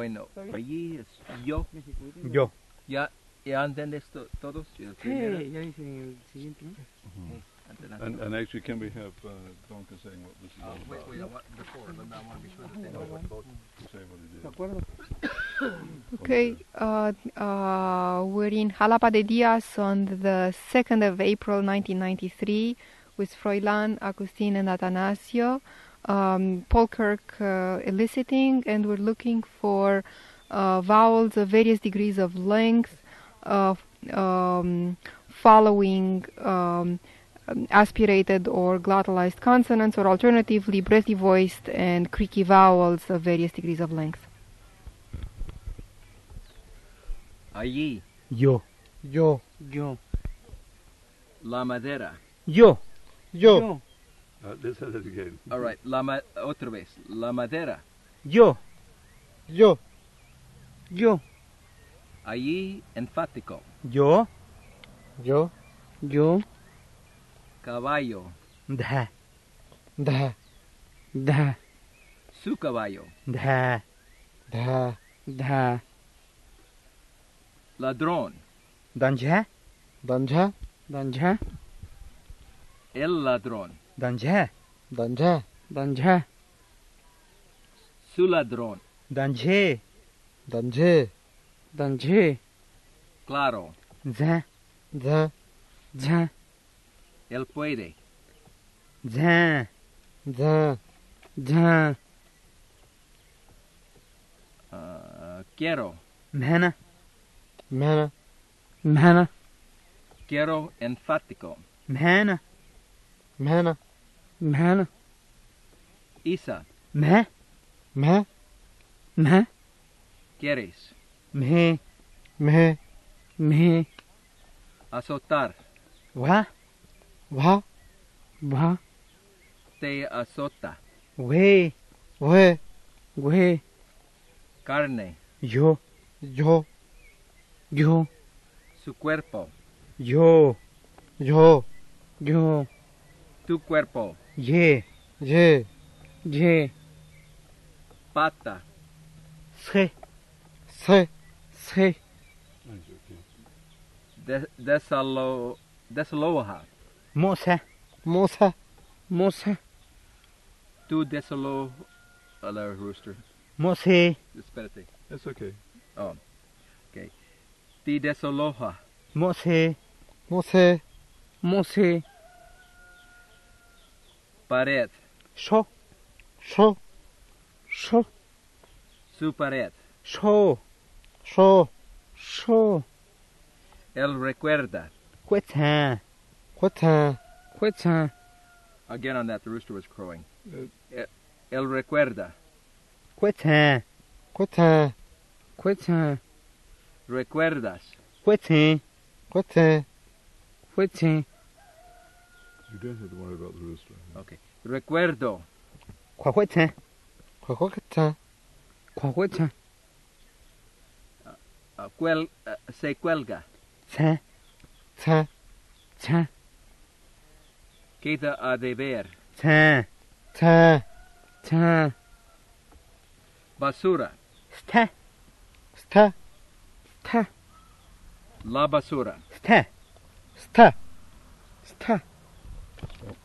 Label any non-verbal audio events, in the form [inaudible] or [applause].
Bueno, allí es yo. Yo. ¿Ya, ya entiendes to- todos? El primero. Ya dice el siguiente, ¿no? Ok, adelante. And, and actually, can we have uh, Donka saying what this is all Uh, wait, about? wait, I want, before, let me- I want to be sure that they know what both. Say what it is. [coughs] Okay, uh, uh, we're in Jalapa de Diaz on the 2nd of April 1993 with Froylan, Agustin, and Atanacio. Um, Paul Kirk uh, eliciting, and we're looking for uh, vowels of various degrees of length, uh, um, following um, um, aspirated or glottalized consonants, or alternatively breathy voiced and creaky vowels of various degrees of length. Allí, Yo. Yo, Yo. la madera. Yo. yo, Yo. Uh, let's have it again. All right, la ma otra vez. La madera. Yo. yo, Yo. Allí, enfático. Yo. yo, Yo. Caballo. Da. da, Da. Su caballo. Da. da, Da. Ladrón. Danja. danja, Danja. El ladrón. Danja. danja, Danja. Su ladrón. Danje. danje, Danje. Claro. Za. za, Ja. Él puede. Za. za, Ja. Uh, quiero. Mhana. mena, Mhana. Quiero enfático. Mhana. mena, معانا إيسا مه مه مه كيريس مه مه مه أسوتار وها وها te azota. Güey, güey, güey. Carne. Yo, yo, yo. Su cuerpo. Yo, yo, yo. Tu cuerpo. Ye. ye, Ye. Pata. Se. se, Se. Thanks, okay. De desalo desaloja. Mosa. moza, Moza. Tu desalo a la rooster. Mose. Espérate. That's okay. Oh. Okay. Ti desaloja. Mose. mose, Mose. Pared. Sho. sho, Sho. Su pared. Sho. sho, Sho. Él recuerda. Queta. queta, Queta. Again on that, the rooster was crowing. Uh, Él recuerda. Queta. queta, Queta. Recuerdas. Quete. quete, Quete. You don't have to worry about the rooster. Okay. Recuerdo. Quaqueta. quaqueta, Quaqueta. Uh, cuel, uh, se cuelga. Sa. ta, Ta. Queda a deber. Sa. ta, Ta. Basura. Sta. sta, Ta. La basura. Sta. sta, Sta. Yep.